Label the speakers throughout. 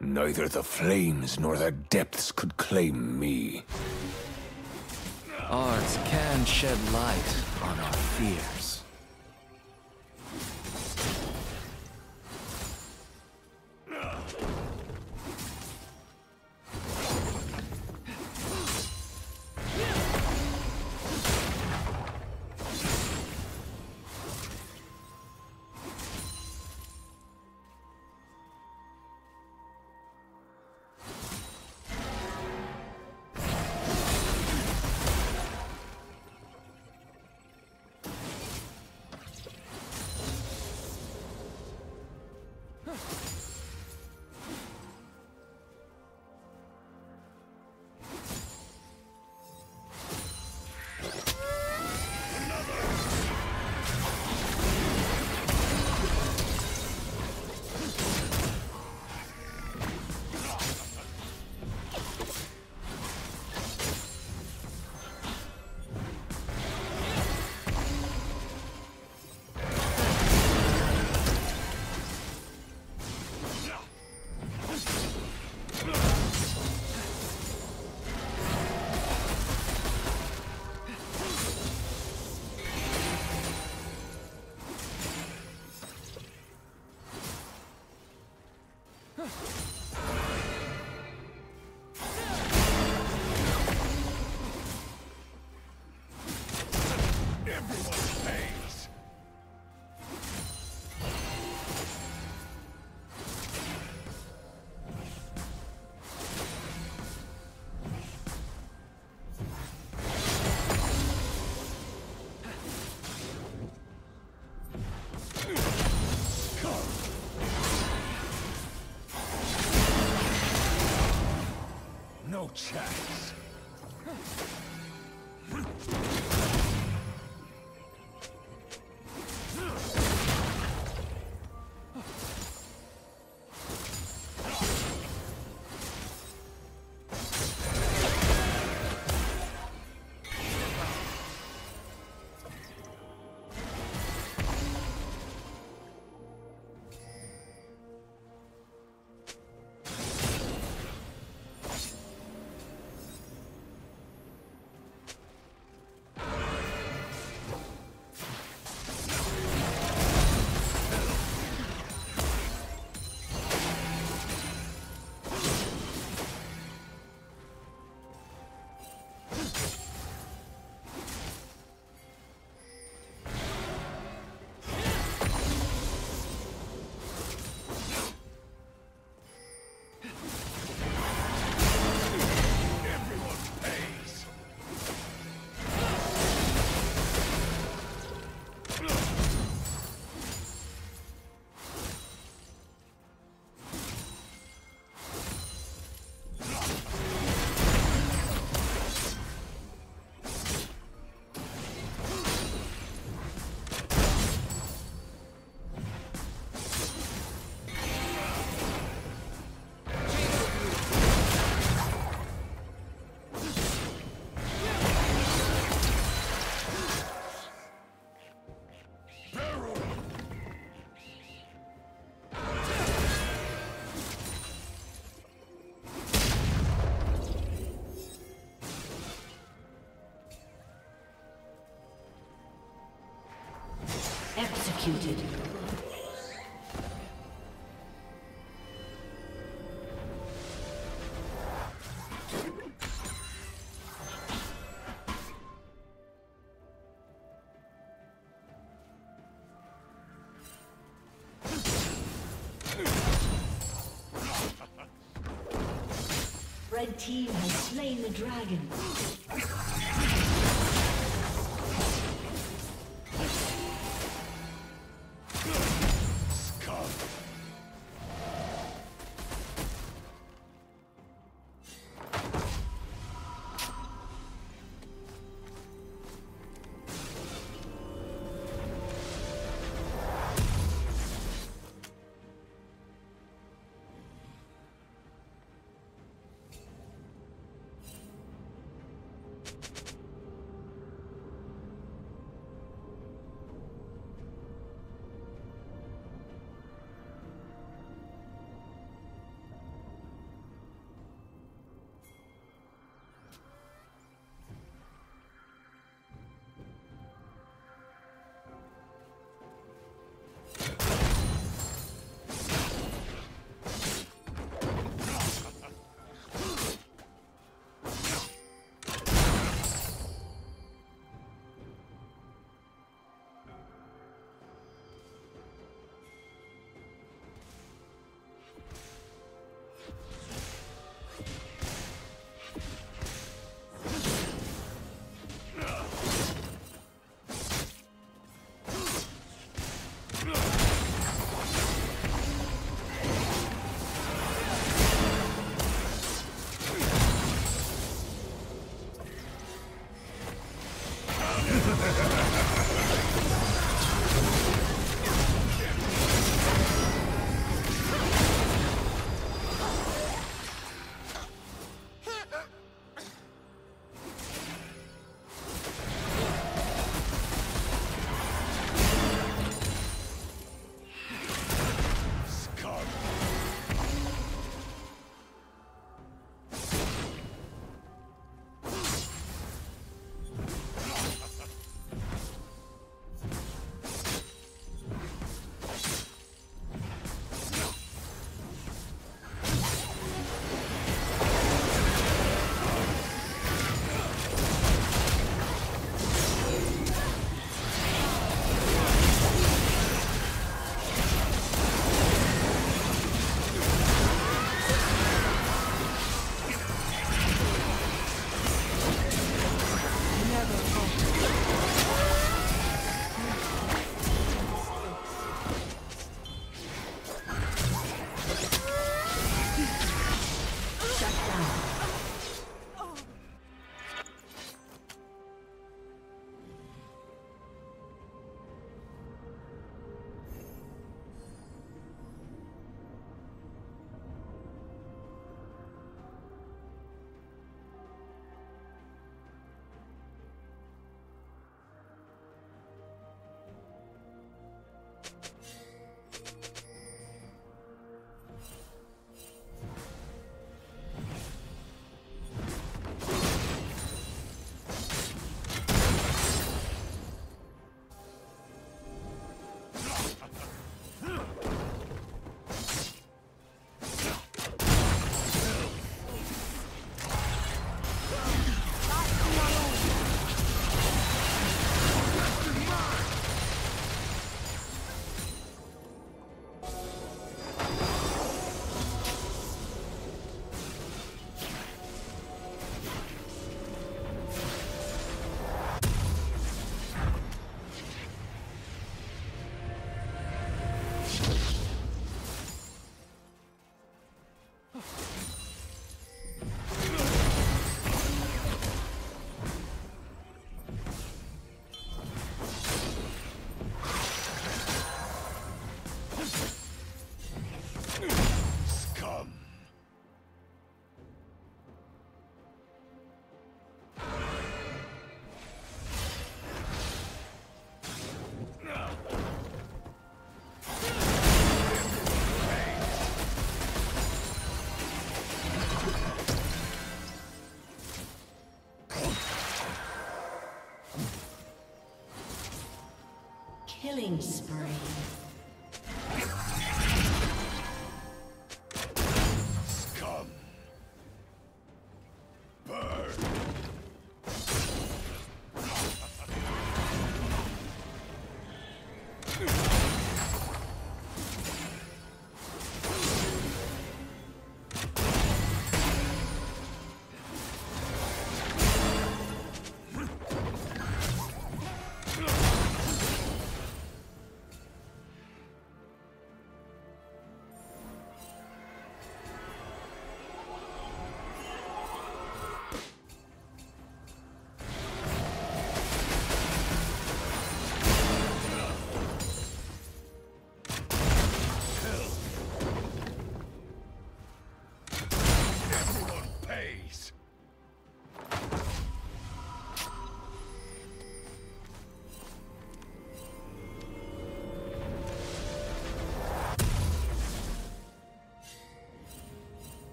Speaker 1: Neither the flames nor the depths could claim me.
Speaker 2: Arts can shed light on our fears.
Speaker 1: No
Speaker 3: Executed. Red team has slain the dragon.
Speaker 1: Shut down. Killing spree.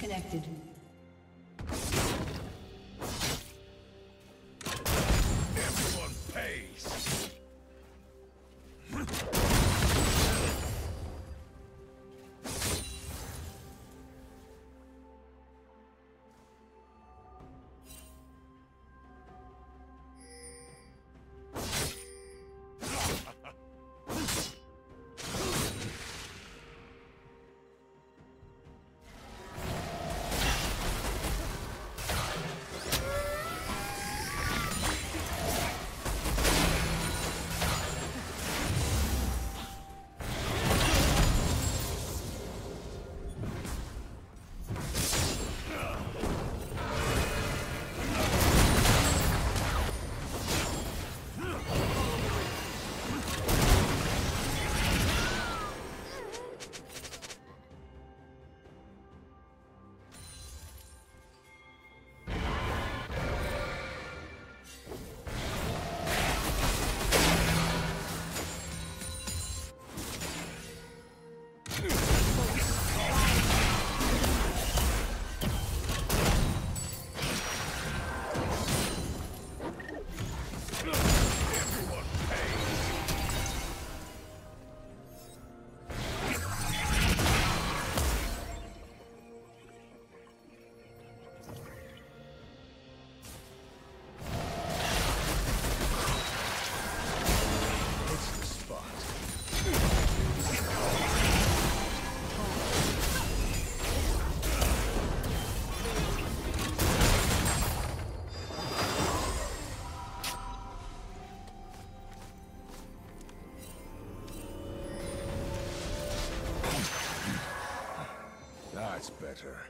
Speaker 1: Disconnected.
Speaker 3: That's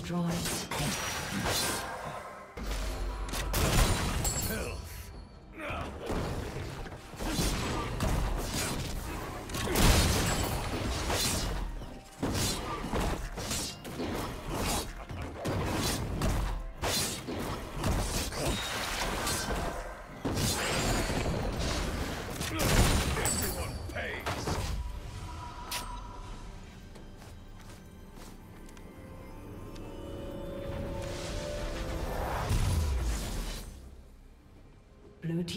Speaker 3: Destroyed.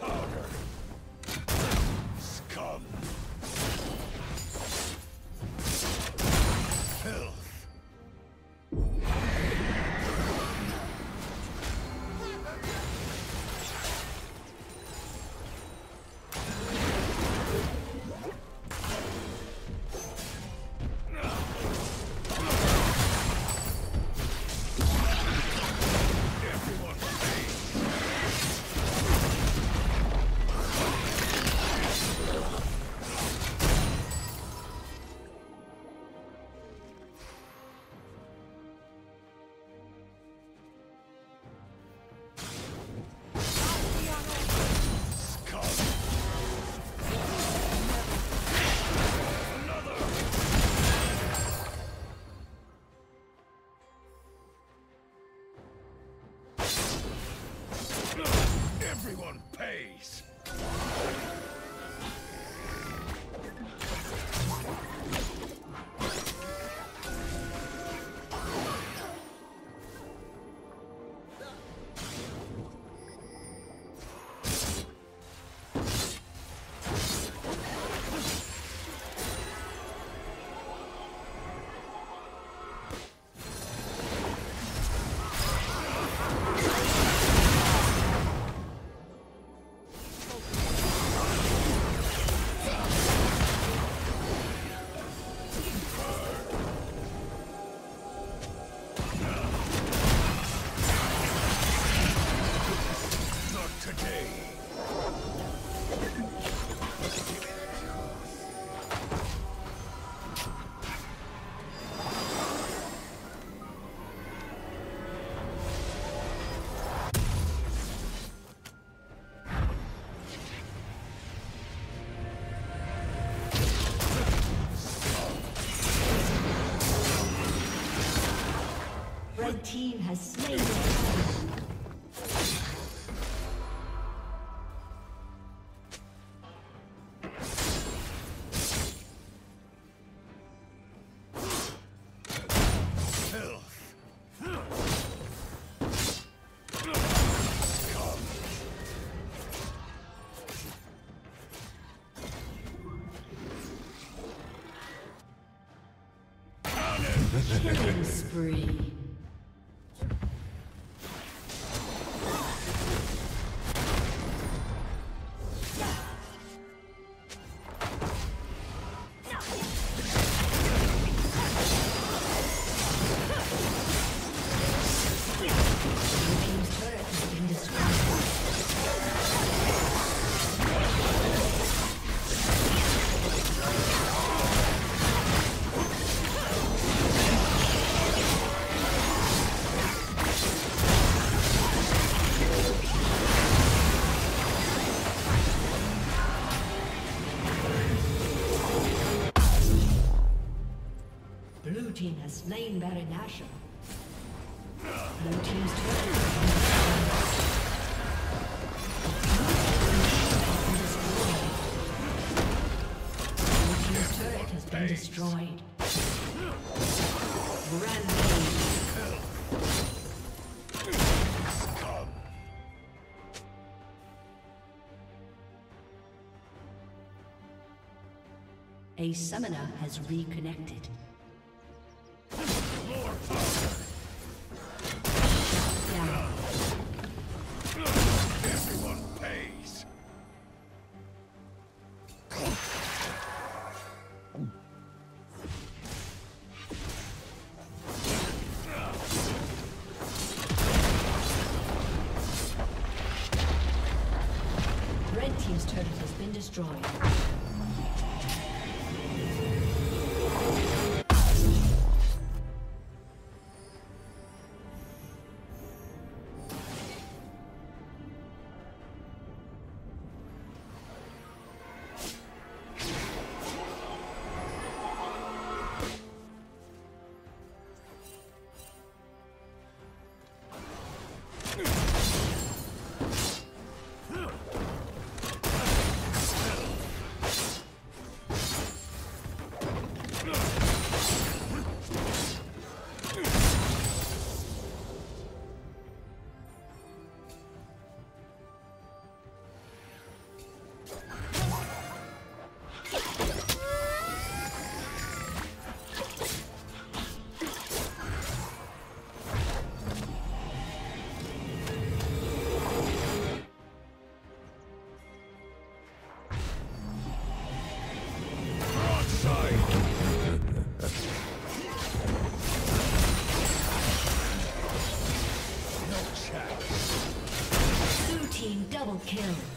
Speaker 3: power!
Speaker 1: Everyone pays!
Speaker 3: Team has slain Killing spree. Been destroyed. A summoner has reconnected. Kill.